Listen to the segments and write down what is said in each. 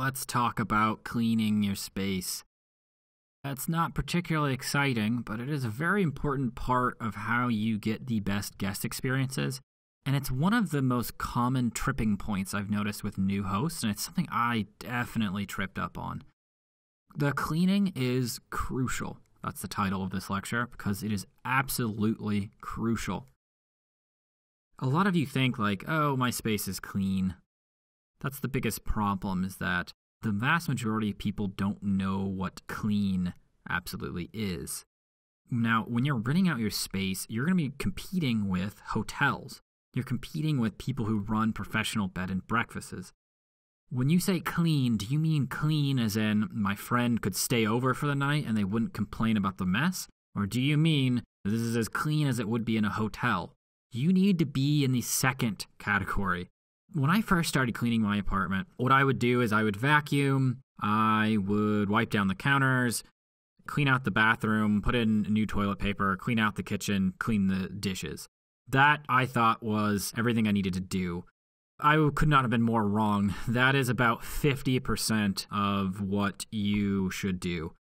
let's talk about cleaning your space. That's not particularly exciting, but it is a very important part of how you get the best guest experiences. And it's one of the most common tripping points I've noticed with new hosts, and it's something I definitely tripped up on. The cleaning is crucial. That's the title of this lecture because it is absolutely crucial. A lot of you think, like, oh, my space is clean. That's the biggest problem is that the vast majority of people don't know what clean absolutely is. Now, when you're renting out your space, you're going to be competing with hotels. You're competing with people who run professional bed and breakfasts. When you say clean, do you mean clean as in my friend could stay over for the night and they wouldn't complain about the mess? Or do you mean this is as clean as it would be in a hotel? You need to be in the second category. When I first started cleaning my apartment, what I would do is I would vacuum, I would wipe down the counters, clean out the bathroom, put in new toilet paper, clean out the kitchen, clean the dishes. That I thought was everything I needed to do. I could not have been more wrong. That is about 50% of what you should do.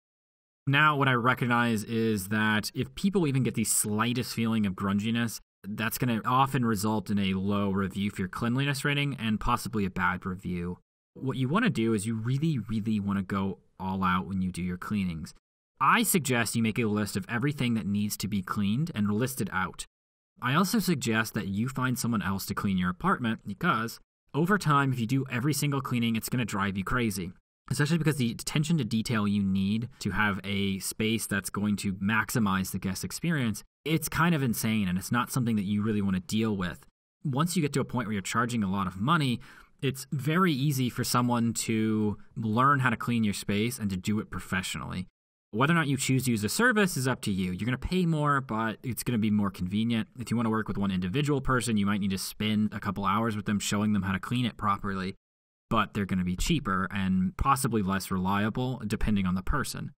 Now, what I recognize is that if people even get the slightest feeling of grunginess, that's going to often result in a low review for your cleanliness rating and possibly a bad review. What you want to do is you really, really want to go all out when you do your cleanings. I suggest you make a list of everything that needs to be cleaned and list it out. I also suggest that you find someone else to clean your apartment because over time, if you do every single cleaning, it's going to drive you crazy. Especially because the attention to detail you need to have a space that's going to maximize the guest experience, it's kind of insane and it's not something that you really want to deal with. Once you get to a point where you're charging a lot of money, it's very easy for someone to learn how to clean your space and to do it professionally. Whether or not you choose to use a service is up to you. You're going to pay more, but it's going to be more convenient. If you want to work with one individual person, you might need to spend a couple hours with them showing them how to clean it properly, but they're going to be cheaper and possibly less reliable depending on the person.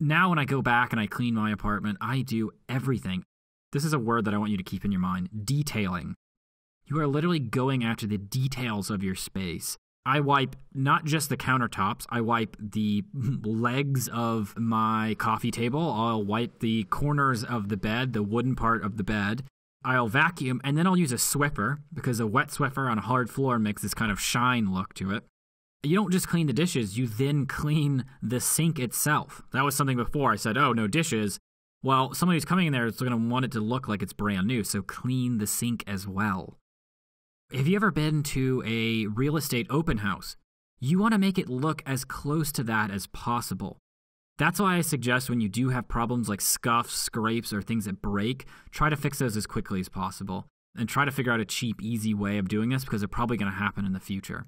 Now, when I go back and I clean my apartment, I do everything. This is a word that I want you to keep in your mind detailing. You are literally going after the details of your space. I wipe not just the countertops, I wipe the legs of my coffee table. I'll wipe the corners of the bed, the wooden part of the bed. I'll vacuum and then I'll use a Swiffer because a wet Swiffer on a hard floor makes this kind of shine look to it. You don't just clean the dishes, you then clean the sink itself. That was something before I said, oh, no dishes. Well, somebody who's coming in there is going to want it to look like it's brand new, so clean the sink as well. Have you ever been to a real estate open house? You want to make it look as close to that as possible. That's why I suggest when you do have problems like scuffs, scrapes, or things that break, try to fix those as quickly as possible. And try to figure out a cheap, easy way of doing this because they're probably going to happen in the future.